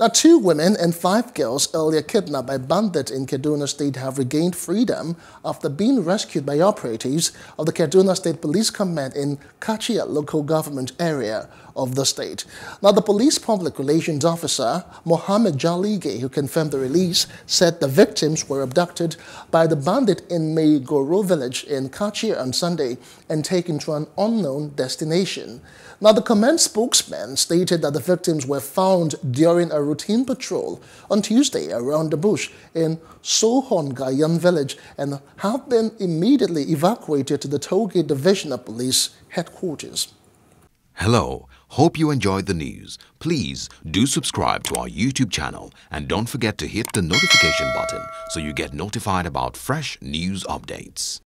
Now, two women and five girls earlier kidnapped by bandits in Kaduna State have regained freedom after being rescued by operatives of the Kaduna State Police Command in Kachia local government area of the state. Now, the police public relations officer, Mohammed Jalige, who confirmed the release, said the victims were abducted by the bandit in Meigoro village in Kachia on Sunday and taken to an unknown destination. Now, the command spokesman stated that the victims were found during a routine patrol on Tuesday around the bush in Sohongayan village and have been immediately evacuated to the Toge Division of Police headquarters. Hello, hope you enjoyed the news. Please do subscribe to our YouTube channel and don't forget to hit the notification button so you get notified about fresh news updates.